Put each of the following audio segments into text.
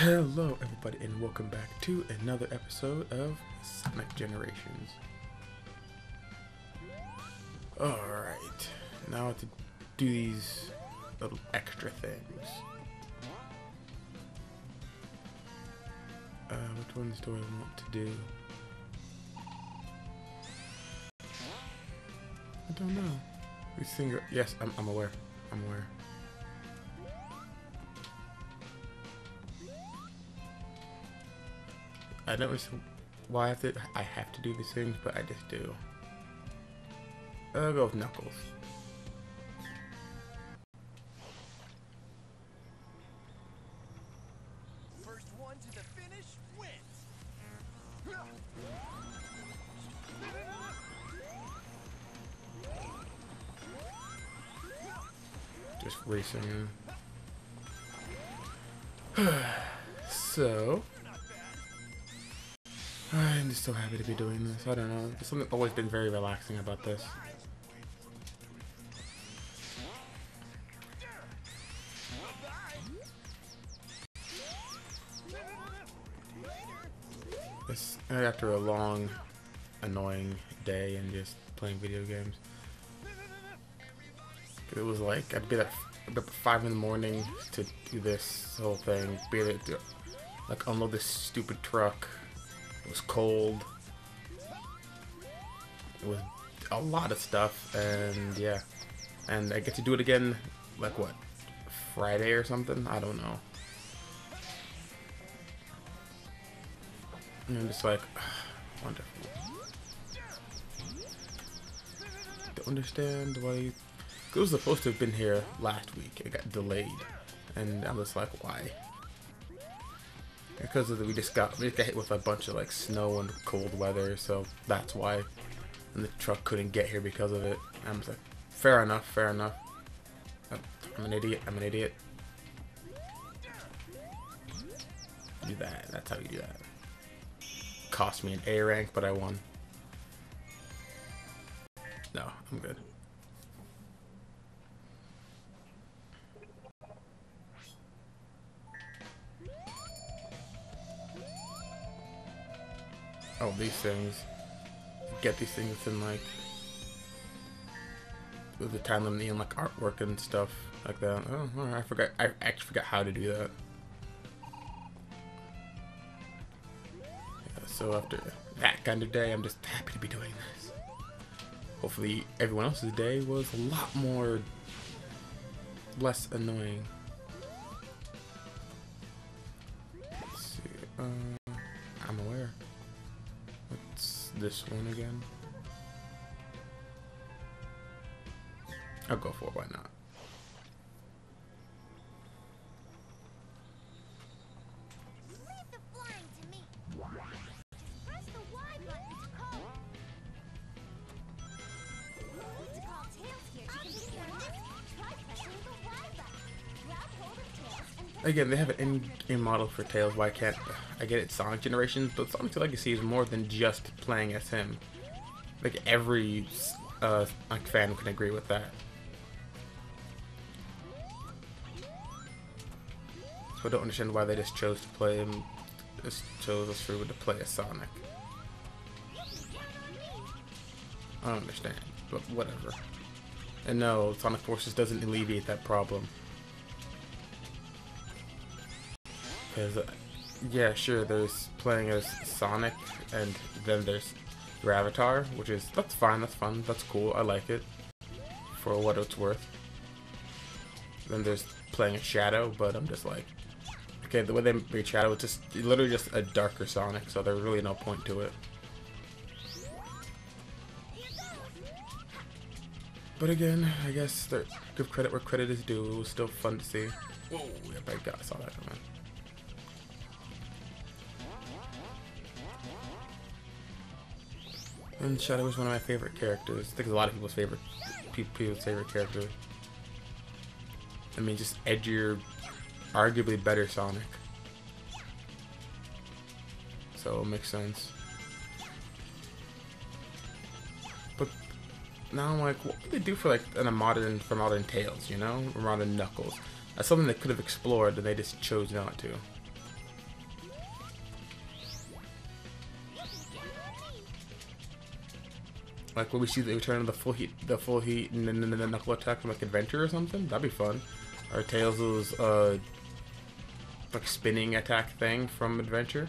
Hello, everybody, and welcome back to another episode of Sonic Generations. Alright, now I have to do these little extra things. Uh, which ones do I want to do? I don't know. Things are, yes, I'm, I'm aware. I'm aware. I don't know why I have to I have to do these things, but I just do. I'll go with Knuckles. First one to the finish wins. Just racing. So happy to be doing this. I don't know. There's something always been very relaxing about this. This after a long, annoying day and just playing video games. It was like I'd be up five in the morning to do this whole thing, be like unload this stupid truck. It was cold. It was a lot of stuff, and yeah, and I get to do it again, like what, Friday or something? I don't know. And I'm just like, wonderful. Don't understand why it was supposed to have been here last week. It got delayed, and I was like, why? Because of the, we just got we just got hit with a bunch of like snow and cold weather, so that's why. And the truck couldn't get here because of it. I'm like, fair enough, fair enough. I'm an idiot. I'm an idiot. Do that. That's how you do that. Cost me an A rank, but I won. No, I'm good. Oh, these things. Get these things in like with the time limit and like artwork and stuff like that. Oh, I forgot. I actually forgot how to do that. Yeah, so after that kind of day, I'm just happy to be doing this. Hopefully, everyone else's day was a lot more less annoying. Let's see. Uh, this one again? I'll go for it, why not? Again, they have an in-game model for Tails. Why can't I get it? Sonic Generations, but Sonic Legacy is more than just playing as him. Like every uh, fan can agree with that. So I don't understand why they just chose to play him. Just chose us through to play as Sonic. I don't understand, but whatever. And no, Sonic Forces doesn't alleviate that problem. Because, yeah, sure, there's playing as Sonic, and then there's your avatar, which is, that's fine, that's fun, that's cool, I like it, for what it's worth. Then there's playing as Shadow, but I'm just like, okay, the way they make Shadow, it's just literally just a darker Sonic, so there's really no point to it. But again, I guess give credit where credit is due. It was still fun to see. Whoa, yep, I got, saw that coming. And Shadow is one of my favorite characters. I think a lot of people's favorite people's favorite character. I mean, just edgier, arguably better Sonic. So it makes sense. But now I'm like, what would they do for like in a modern for modern Tails, you know, modern Knuckles? That's something they could have explored, and they just chose not to. Like when we see the return of the full heat, the full heat, and then the knuckle attack from like Adventure or something. That'd be fun. Or Tails' uh, like spinning attack thing from Adventure.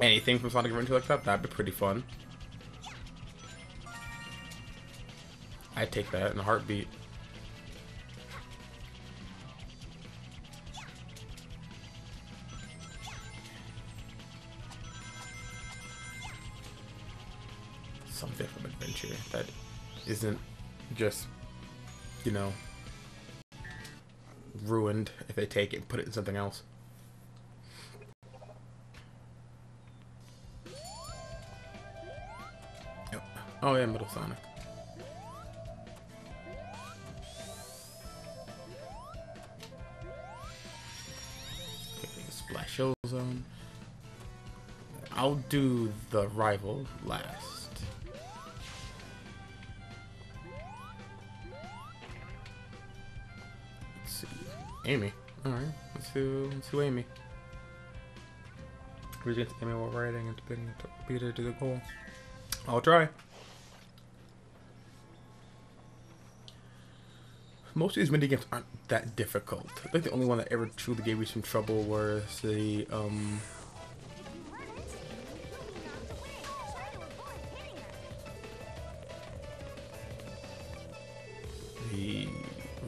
Anything from Sonic Adventure like that, that'd be pretty fun. I'd take that in a heartbeat. Something from Adventure that isn't just, you know, ruined if they take it and put it in something else. Oh yeah, Metal Sonic. Splash Zone. I'll do the rival last. Amy. Alright, let's do let's do Amy. We're against Amy while riding and beating her to the goal. I'll try. Most of these mini games aren't that difficult. I think the only one that ever truly gave me some trouble was the um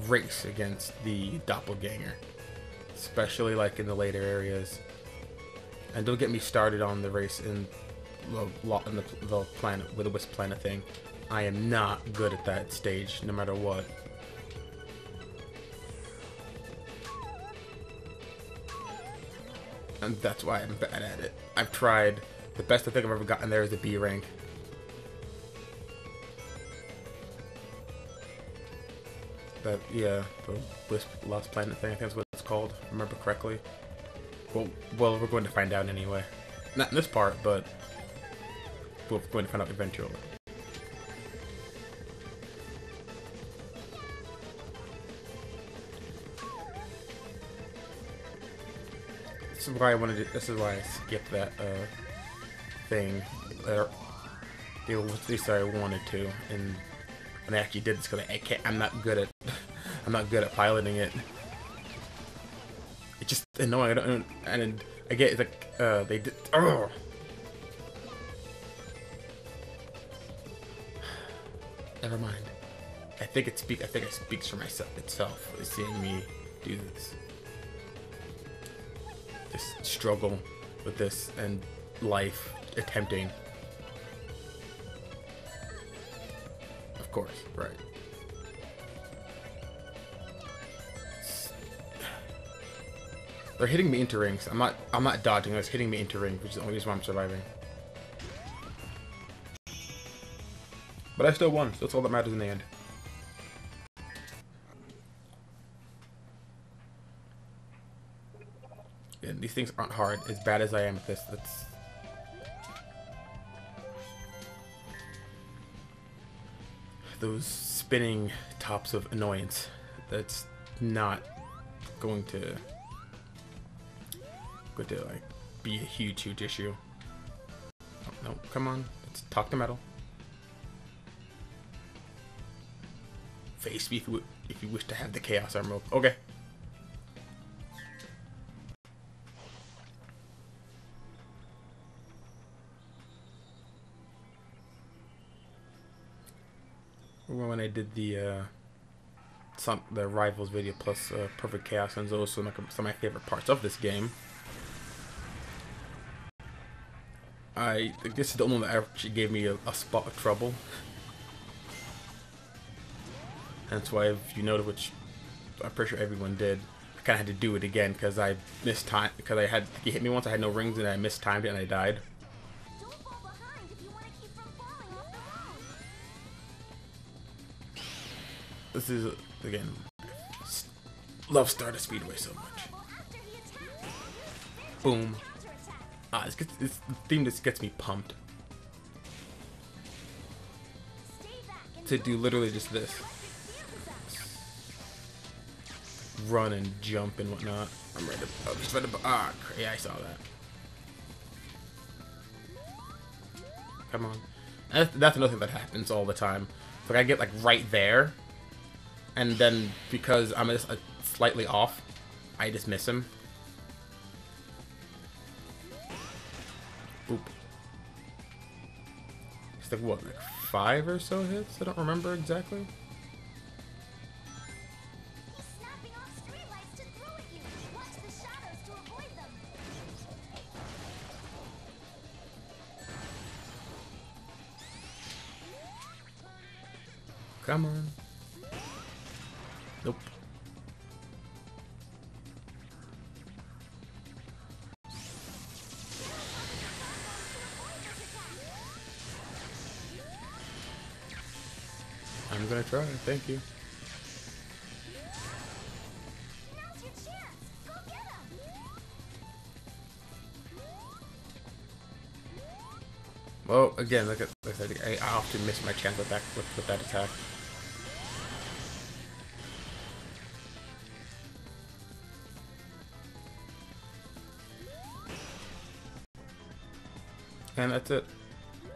race against the doppelganger, especially like in the later areas. And don't get me started on the race in in the, the planet with the Wisp planet thing. I am not good at that stage, no matter what. And that's why I'm bad at it. I've tried. The best I think I've ever gotten there is the B rank. That yeah, the Wisp Lost Planet thing. I think that's what it's called. Remember correctly. Well, well, we're going to find out anyway. Not in this part, but we're going to find out eventually. This is why I wanted to. This is why I skipped that uh, thing. Uh, at least I wanted to, and and I actually did this because I can't. I'm not good at. I'm not good at piloting it. It's just annoying. I don't. And I get it's like uh, they did. Oh. Never mind. I think it speak. I think it speaks for myself itself. Seeing me do this. Just struggle with this and life attempting. Of course, right. They're hitting me into rings. I'm not. I'm not dodging. It's hitting me into rings, which is the only reason why I'm surviving. But I still won. So that's all that matters in the end. And these things aren't hard. As bad as I am at this, that's. Those spinning tops of annoyance. That's not going to going to like be a huge, huge issue. Oh, no, come on, let's talk to metal. Face me if you, if you wish to have the chaos emerald. Okay. When I did the uh, some the rivals video plus uh, perfect chaos and those some of my favorite parts of this game. I this is the only one that actually gave me a, a spot of trouble. That's why, if you noted, which I'm pretty sure everyone did, I kind of had to do it again because I missed time. Because I had he hit me once, I had no rings, and I missed timed it, and I died. Don't fall behind if you want to keep from falling off the mountain. This is again, love Stardust Speedway so much. After he attacks, Boom. Counterattack. Ah, it's, gets- it's the theme that gets me pumped Stay back and to do literally just this, run and jump and whatnot. I'm ready. To, oh, just ready to, ah, cra- yeah, I saw that. Come on. That's, that's another thing that happens all the time. Like I get like right there, and then because I'm just uh, slightly off, I just miss him. Oop. It's like what, like five or so hits? I don't remember exactly. Come snapping Thank you. Well, again, look at said, I I often miss my chance with that with, with that attack. And that's it.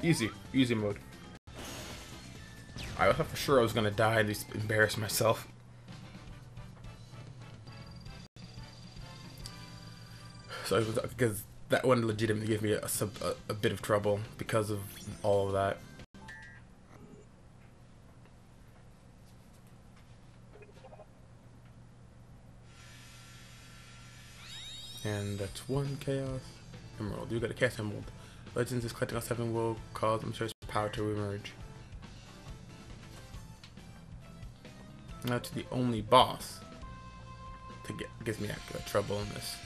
Easy, easy mode. I thought for sure I was gonna die, at least embarrass myself. So because uh, that one legitimately gave me a, a, a bit of trouble because of all of that. And that's one chaos emerald. You got a chaos emerald. Legends is collecting all seven will cause its power to emerge. Now to the only boss to get gives me trouble in this.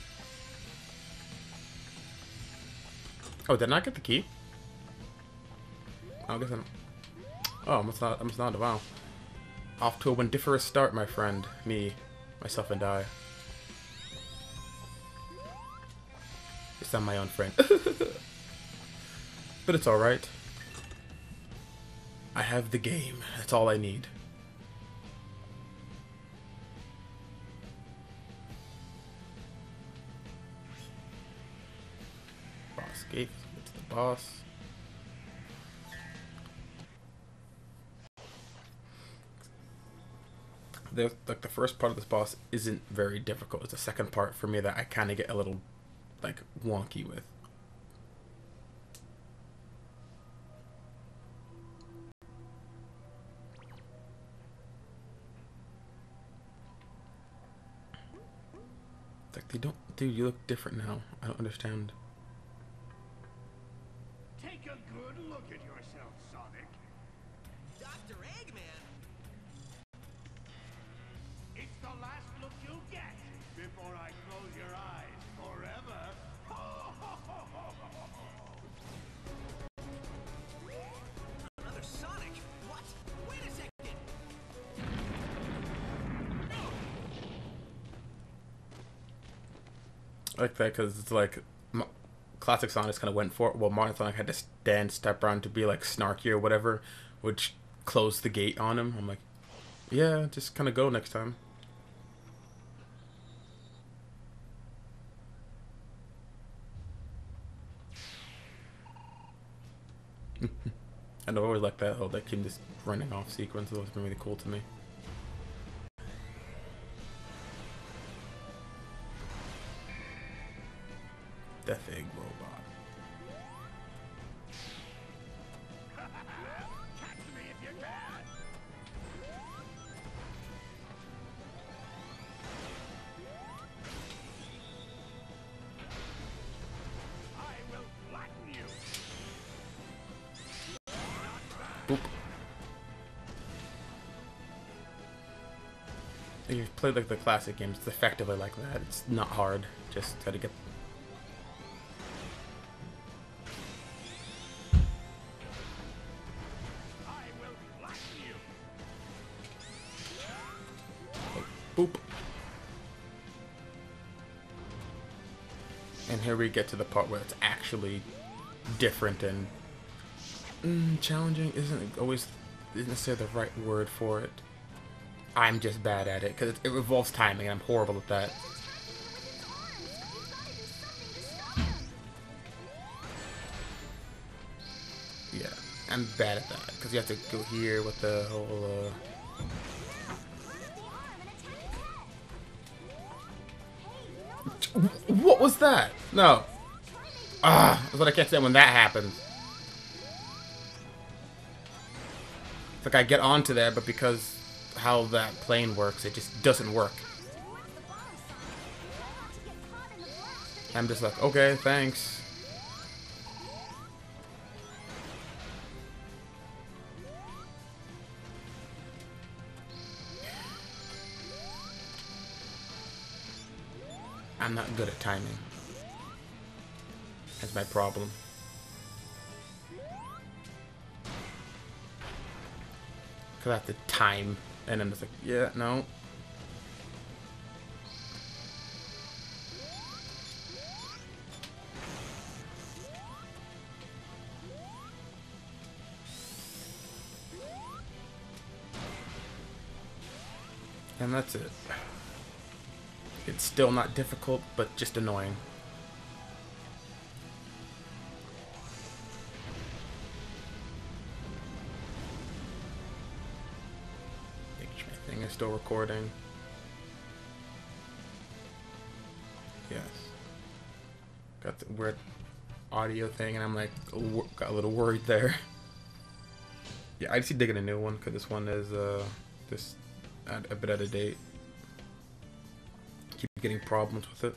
Oh, did I not get the key? I guess I'm. Oh, I must not. I must not. Wow. Off to a windiferous start, my friend. Me, myself, and I. Yes, I'm my own friend. but it's alright. I have the game. That's all I need. Boss. The, like the first part of this boss isn't very difficult. It's the second part for me that I kind of get a little like wonky with. Like they don't, dude. You look different now. I don't understand. Like that because it's like M- classic Sonic kind of went for it. Well, Modern Sonic had to stand step around to be like snarky or whatever, which closed the gate on him. I'm like, yeah, just kind of go next time. and I always like that whole that Kim just running off sequence. It was been really cool to me. Like the classic games, it's effectively like that. It's not hard. Just gotta get. Boop. And here we get to the part where it's actually different and mm, challenging. Isn't always isn't necessarily the right word for it. I'm just bad at it because it, it involves timing, and I'm horrible at that. Yeah, I'm bad at that because you have to go here with the whole. Uh, what was that? No. Ah, that's what I can't say when that happens. It's like I get onto there, but because how that plane works, it just doesn't work. I'm just like, okay, thanks. I'm not good at timing. That's my problem. Cause I have to time, and I'm just like, yeah, no. And that's it. It's still not difficult, but just annoying. Still recording. Yes. Got the weird audio thing, and I'm like, got a little worried there. Yeah, I just need get a new one because this one is uh, just a bit out of date. Keep getting problems with it.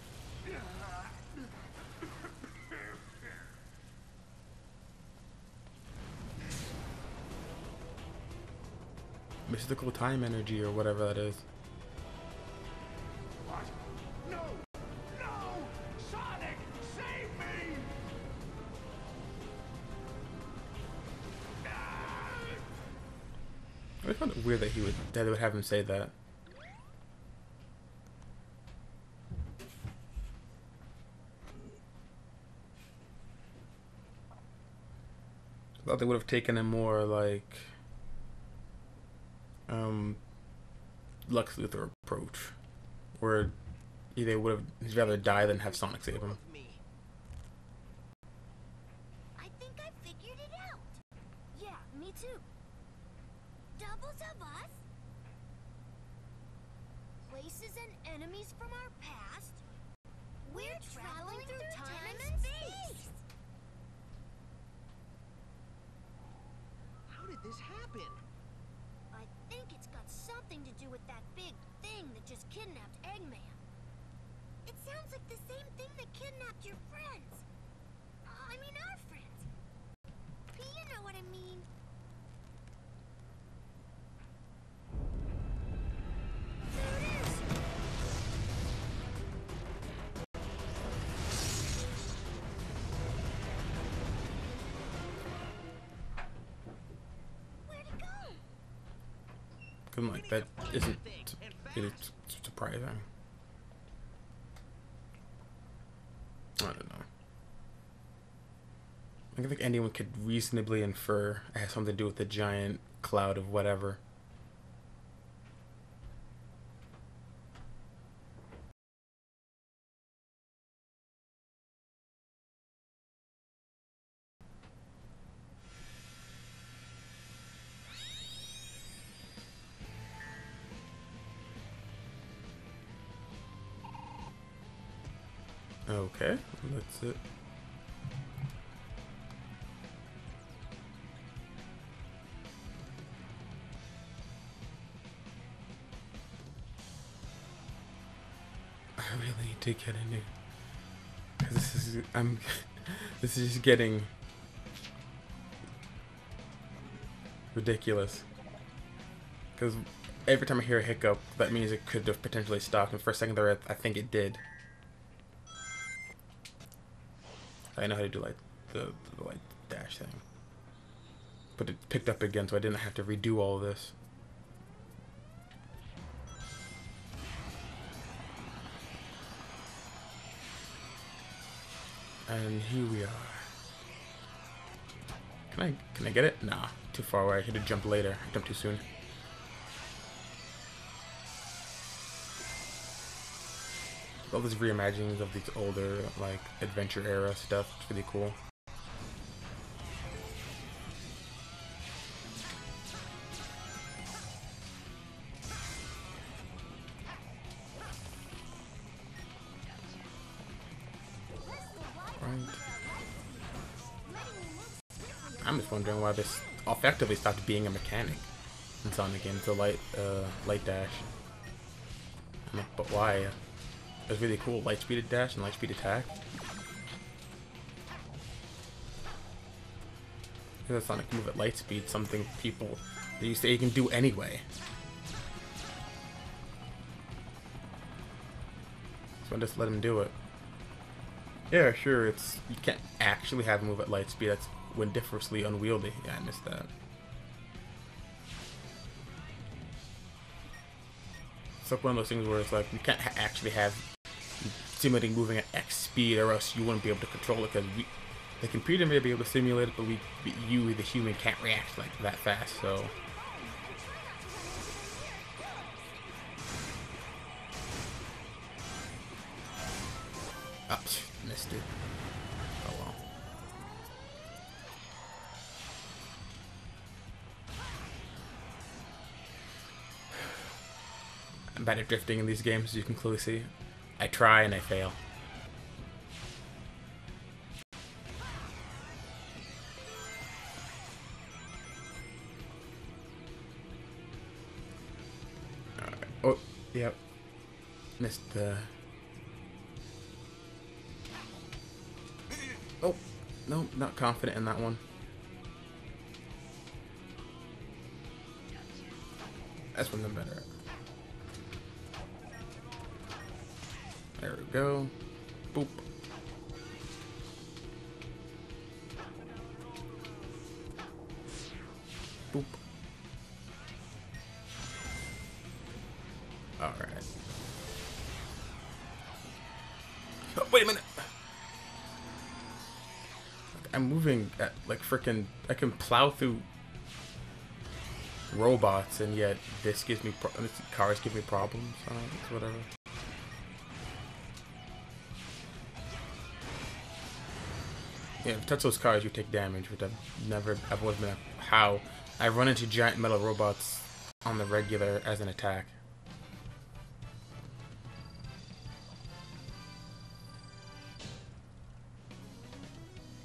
Mystical time energy or whatever that is. No! No! Sonic! Save me! I found it weird that he would that they would have him say that. I thought they would have taken a more like um Lex Luthor approach. Where they would have he'd rather die than have Sonic save him. I think I figured it out. Yeah, me too. Doubles of us? Places and enemies from our? We're, traveling, through, time, and space. How did this happen? I think it's got something to do with that big thing that just kidnapped Eggman. It sounds like the same thing that kidnapped your friends. Uh, I mean our friends. You know what I mean. There it is. Where'd it go? Cause I'm like that isn't really s- surprising. I don't know. I think anyone could reasonably infer it has something to do with the giant cloud of whatever. I really need to get a new. Cause this is I'm. this is just getting ridiculous. Because every time I hear a hiccup, that means it could have potentially stopped. And for a second there, I think it did. I know how to do like the, the like dash thing. But it picked up again, so I didn't have to redo all this. And here we are. Can I can I get it? Nah, too far away. I had to jump later. I jumped too soon. all these reimaginings of these older like adventure era stuff. It's really cool. I'm just wondering why this effectively stopped being a mechanic in Sonic games, the light, uh, light dash. But why? It was really cool, light speed dash and light speed attack. The Sonic move at light speed, something people they used to say you can do anyway. So I just let him do it. Yeah, sure, it's you can't actually have him move at light speed. That's wendiferously unwieldy. Yeah, I missed that. It's like one of those things where it's like you can't ha actually have simulating moving at X speed, or else you wouldn't be able to control it because the computer may be able to simulate it, but we, you, the human, can't react like that fast. So. Oh, missed it. Bad at drifting in these games, as you can clearly see. I try and I fail. Oh, yep. Missed the... Oh, no, not confident in that one. That's one I'm better at. There we go. Boop. Boop. Alright. Oh, wait a minute! I'm moving at like freaking. I can plow through robots, and yet this gives me cars give me problems. Uh, it's whatever. Yeah, if you touch those cars, you take damage, which I've never, I've always been how I run into giant metal robots on the regular as an attack.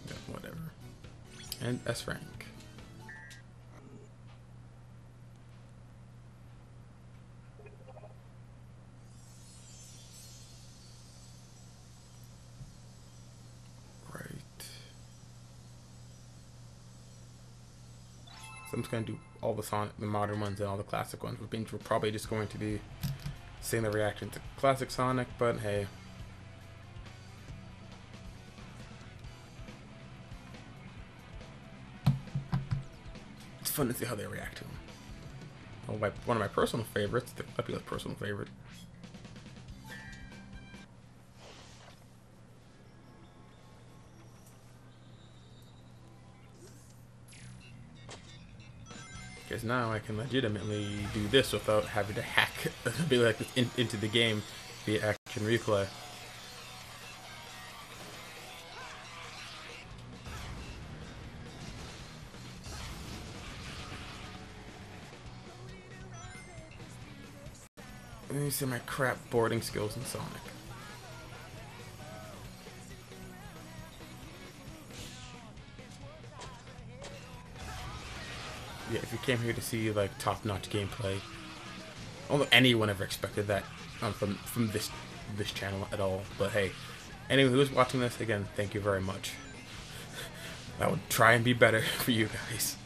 Yeah, whatever. And S rank. Right. So I'm just gonna do all the Sonic, the modern ones and all the classic ones, which means we're probably just going to be seeing the reaction to classic Sonic, but hey. It's fun to see how they react to him. One of my personal favorites, I the Fabulous personal favorite. Because now I can legitimately do this without having to hack be like in, into the game via action replay. Let me see my crap boarding skills in Sonic. Yeah, if you came here to see like top-notch gameplay, although anyone ever expected that um, from from this this channel at all. But hey, anyone who's watching this again, thank you very much. I will try and be better for you guys.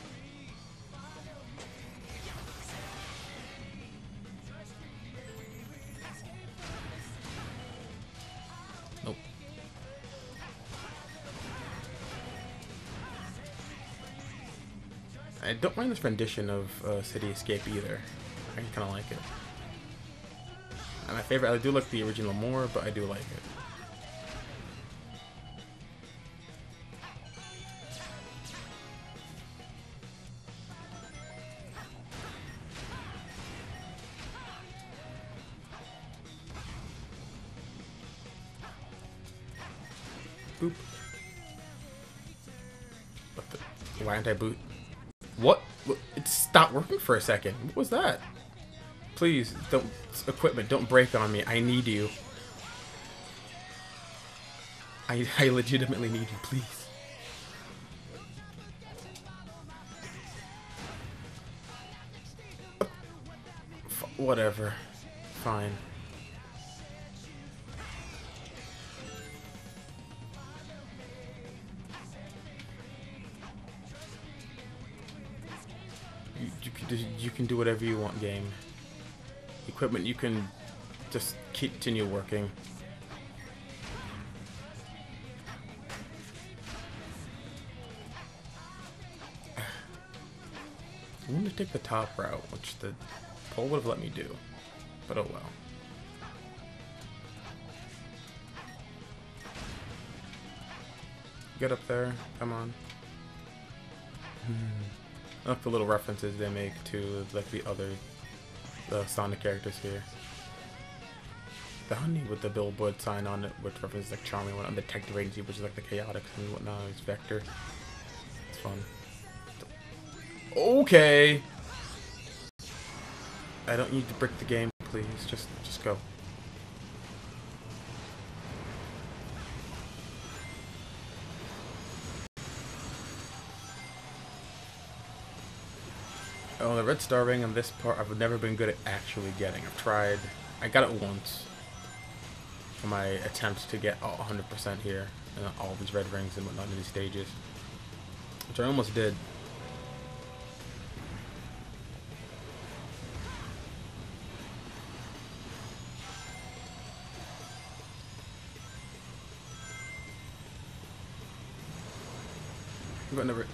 Mind this rendition of uh, City Escape either. I kind of like it. And my favorite, I do like the original more, but I do like it. Boop. What the? Why aren't I boot? stopped working for a second. What was that? Please, don't equipment, don't break on me. I need you. I, I legitimately need you, please. F whatever. Fine. You, can, do- whatever you want, game. Equipment, you can just continue working. I'm gonna take the top route, which the pole would have let me do. But oh well. Get up there, come on. Hmm. Like the little references they make to like the other the Sonic characters here. The honey with the billboard sign on it, which references like Charming one, and the Detective Agency, which is like the Chaotix and whatnot, is Vector. It's fun. Okay. I don't need to brick the game, please. Just, just go. The red star ring on this part, I've never been good at actually getting. I've tried. I got it once for my attempt to get 100% here, and all these red rings and whatnot in these stages, which I almost did. But never.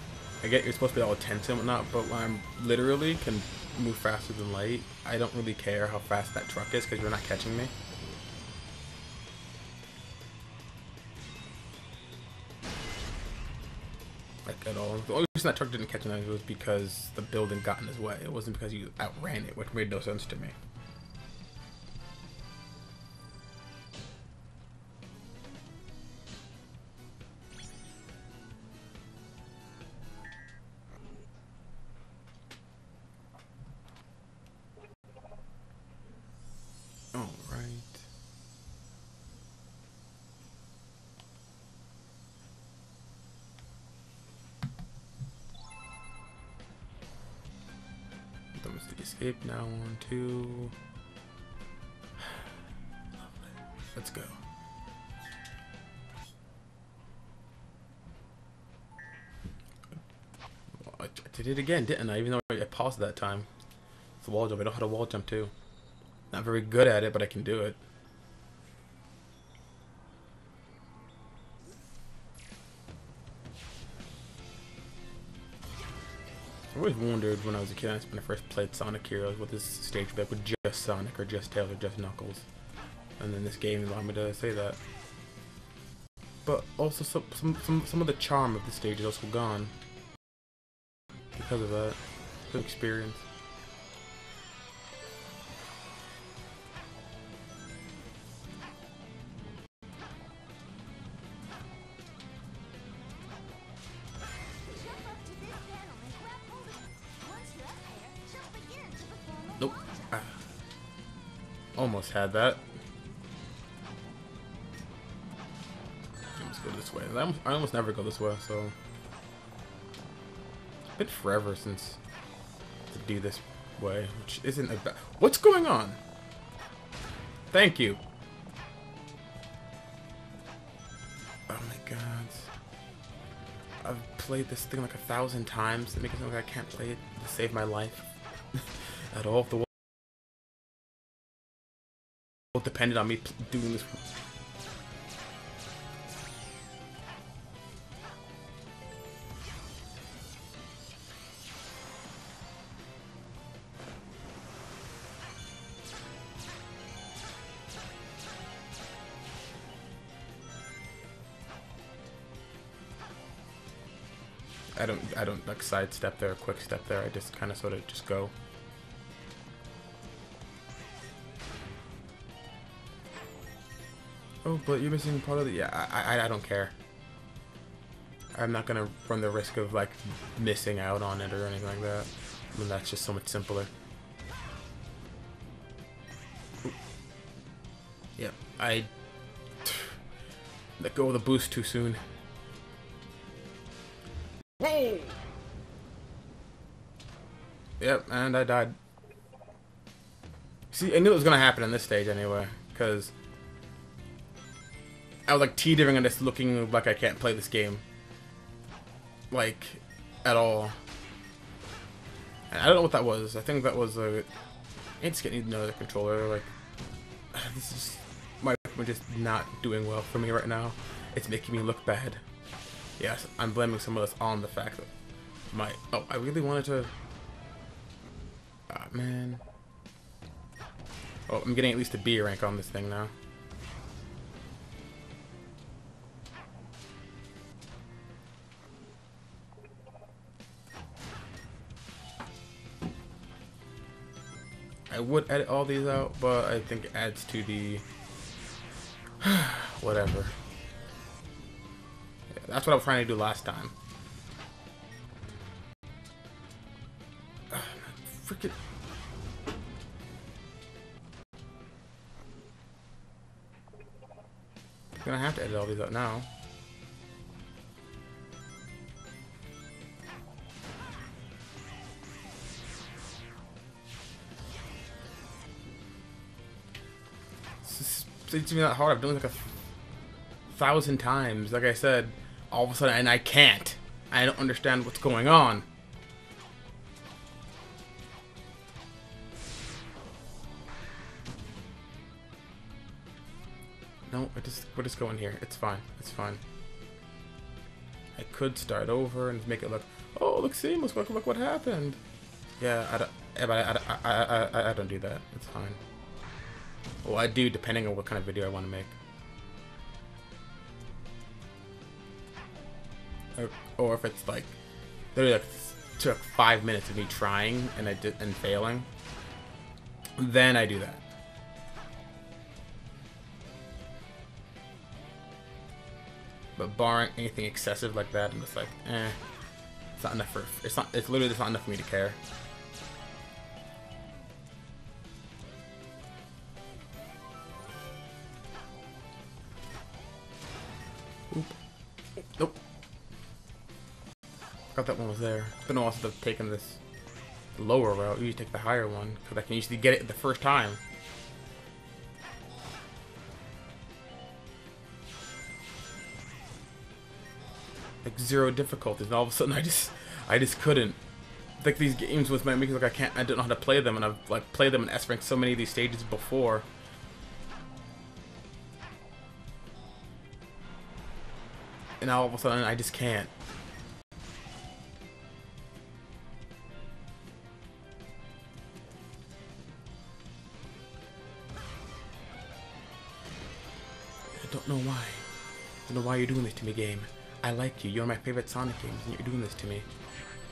I get you're supposed to be all tense and whatnot, but when I'm literally can move faster than light, I don't really care how fast that truck is because you're not catching me. Like at all. The only reason that truck didn't catch me was because the building got in his way. It wasn't because you outran it, which made no sense to me. Escape now on to. Let's go. I, did it again, didn't I? Even though I paused that time. It's a wall jump. I don't know how to wall jump too. Not very good at it, but I can do it. Always wondered when I was a kid, when I first played Sonic Heroes, what this stage like with just Sonic or just Tails or just Knuckles. And then this game allowed me to say that. But also some, some, some, some of the charm of the stage is also gone. Because of that. Good experience. Had that. Let's go this way. I almost, never go this way, so. It's been forever since to do this way, which isn't a bad. What's going on? Thank you. Oh my god. I've played this thing like a thousand times to make it sound like I can't play it to save my life at all. The depended on me doing this. I don't, I don't like sidestep there, quick step there. I just kind of sort of just go. But you're missing part of the. Yeah, I, I, I don't care. I'm not gonna run the risk of like missing out on it or anything like that. I mean, that's just so much simpler. Yep, I let go of the boost too soon. Yep, and I died. See, I knew it was gonna happen in this stage anyway, because I was like teetering on this, looking like I can't play this game, like at all. And I don't know what that was. I think that was a. I just getting another controller. Like this is my we're just not doing well for me right now. It's making me look bad. Yes, I'm blaming some of this on the fact that my oh I really wanted to. Ah man. Oh, I'm getting at least a B rank on this thing now. I would edit all these out, but I think it adds to the whatever. Yeah, that's what I was trying to do last time. Freaking. I'm gonna have to edit all these out now. It's me not hard. I've done it like a thousand times. Like I said, all of a sudden, and I can't. I don't understand what's going on. No, I just we're just going here. It's fine. It's fine. I could start over and make it look, oh, look seamless. Look, look what happened. Yeah, I don't, I, I, I, I, I don't do that. It's fine. Well, I do, depending on what kind of video I want to make. Or, or if it's like, literally like took five minutes of me trying and I did and failing, then I do that. But barring anything excessive like that, I'm just like, eh, it's not enough for. It's not. It's literally just not enough for me to care. Oop. Nope. Forgot that one was there. It's been a while since I've taken this lower route. You take the higher one because I can usually get it the first time. Like zero difficulties, and all of a sudden I just, I just couldn't. Like these games with my me like I can't, I don't know how to play them, and I've like played them in S rank so many of these stages before. And now all of a sudden I just can't. I don't know why. I don't know why you're doing this to me, game. I like you. You're my favorite Sonic games, and you're doing this to me.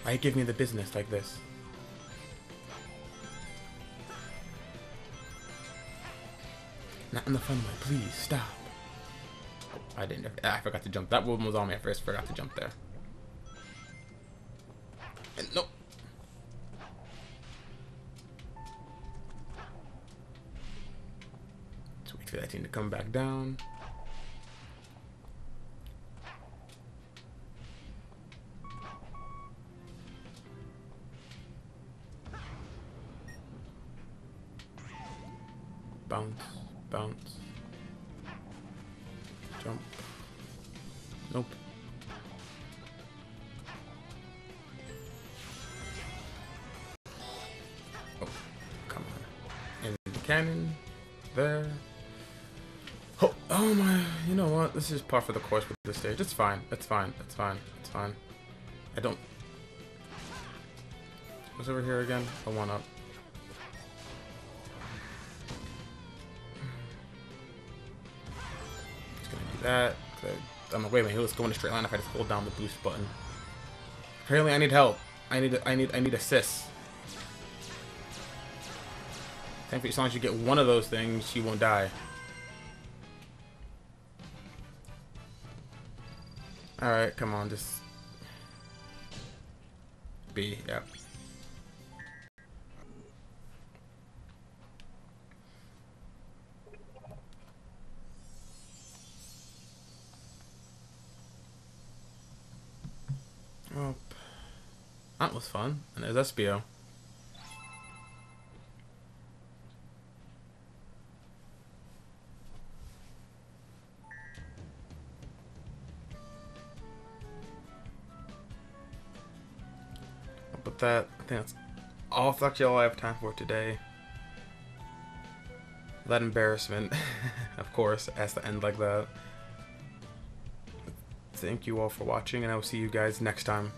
Why give me the business like this? Not in the fun way. Please stop. I didn't. I forgot to jump. That one was on me at first. Forgot to jump there. And nope. Let's wait for that team to come back down. This is par for the course with this stage. It's fine. It's fine. It's fine. It's fine. I don't. What's over here again? A one up. Just gonna do that. I'm like, wait a minute, he was going a straight line if I just hold down the boost button. Apparently I need help. I need I need I need assists. Thankfully as long as you get one of those things, you won't die. Alright, come on, just B, yep. Oh, that was fun. And there's Espio. That, I think that's all. That's actually all I have time for today. That embarrassment, of course, has to end like that. Thank you all for watching, and I will see you guys next time.